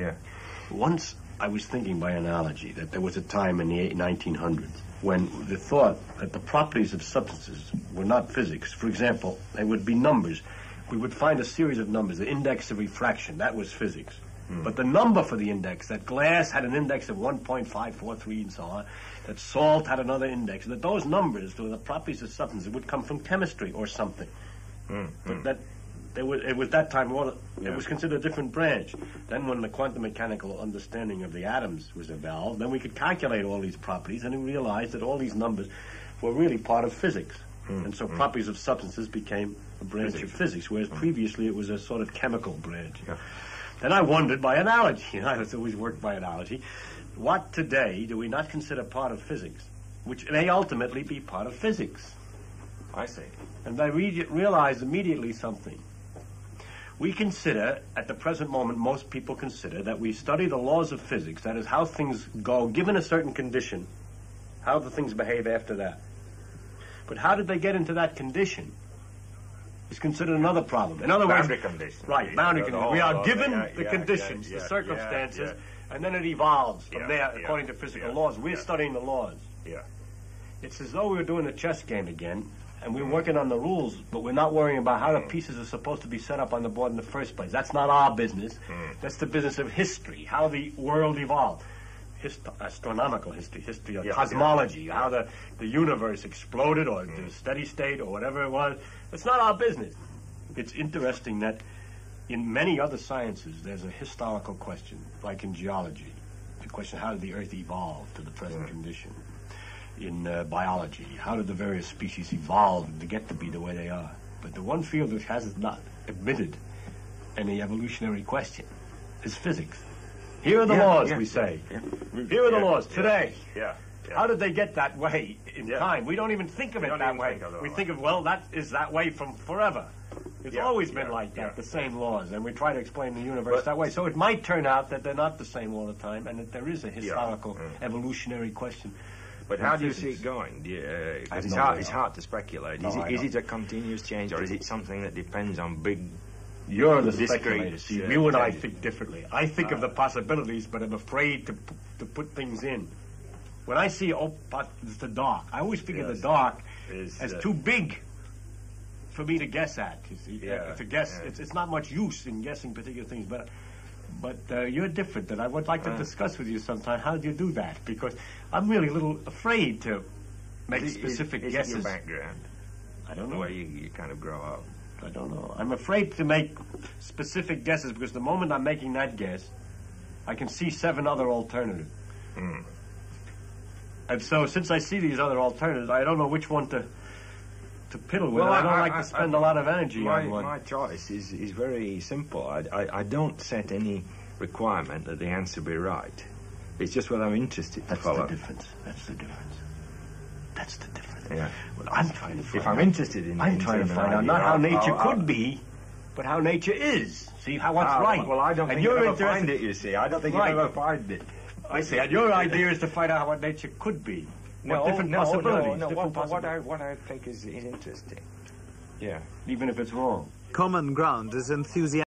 Yeah. Once I was thinking by analogy that there was a time in the 1900s when the thought that the properties of substances were not physics. For example, they would be numbers. We would find a series of numbers, the index of refraction, that was physics. Hmm. But the number for the index, that glass had an index of 1.543 and so on, that salt had another index, that those numbers, the properties of substances, would come from chemistry or something. Hmm. But hmm. that there was, it was that time, well, it was considered a different branch. Then when the quantum mechanical understanding of the atoms was evolved, then we could calculate all these properties and we realized that all these numbers were really part of physics. Hmm, and so hmm. properties of substances became a branch of physics, whereas hmm. previously it was a sort of chemical branch. Then I wondered by analogy, and I was always worked by analogy, what today do we not consider part of physics, which may ultimately be part of physics? I see. And I re- realized immediately something. We consider, at the present moment, most people consider that we study the laws of physics, that is, how things go, given a certain condition, how the things behave after that. But how did they get into that condition is considered another problem. In other Boundary words, conditions. right, boundary conditions. We are given yeah, the yeah, conditions, yeah, the circumstances, and then it evolves from there according to physical laws. We're studying the laws. Yeah. It's as though we were doing a chess game again, and we're working on the rules, but we're not worrying about how the pieces are supposed to be set up on the board in the first place. That's not our business. Hmm. That's the business of history, how the world evolved. Hist- astronomical history, history of Yeah, cosmology, how the, the universe exploded or the hmm. steady state or whatever it was. It's not our business. It's interesting that in many other sciences, there's a historical question, like in geology, the question how did the Earth evolve to the present hmm. condition? In uh, biology, how did the various species evolve to get to be the way they are? But the one field which has not admitted any evolutionary question is physics. Here are the Yeah, laws, yeah, we say. yeah. Here are the laws today. Yeah. yeah. How did they get that way in time? We don't even think of We it that way. think we that think of, well, that is that way from forever. It's always been like that, the same laws, and we try to explain the universe But- that way. So it might turn out that they're not the same all the time, and that there is a historical, mm. evolutionary question. But how do you see it going? Do you, uh, 'cause I have it's, no hard, it's hard to speculate. No, is, it, is it a continuous change, or is it something that depends on big? You're the Discrete, speculator. See, uh, you and I think differently. I think of the possibilities, but I'm afraid to p- to put things in. When I see oh, it's the dark, I always think of Yes. the dark Is, as uh, too big for me to guess at. You see, Yeah, Uh, to guess, yeah. it's, it's not much use in guessing particular things. But but uh, you're different, and I would like to Uh. discuss with you sometime how do you do that? Because I'm really a little afraid to make is specific is, is guesses. It your background, I don't the know. way you, you kind of grow up. I don't know. I'm afraid to make specific guesses because the moment I'm making that guess, I can see seven other alternatives. Hmm. And so, since I see these other alternatives, I don't know which one to to piddle with. Well, I don't I- like to spend a lot of energy My, on one. my choice is, is very simple. I, I, I don't set any requirement that the answer be right. It's just what I'm interested to That's the difference. That's the difference. That's the difference. Yeah. Well, I'm trying to find If I'm out. interested in, I'm trying to find out not how I'll- nature I'll- could be, but how nature is. See how what's Ah, right. Well, I don't and think you're you'll ever find it. You see, I don't think Right. you'll ever find it. I see. And your idea is to find out what nature could be. What different no, possibilities. No, no, different what, what, I, possibilities. what I think is, is interesting. Yeah. Even if it's wrong. Common ground is enthusiasm.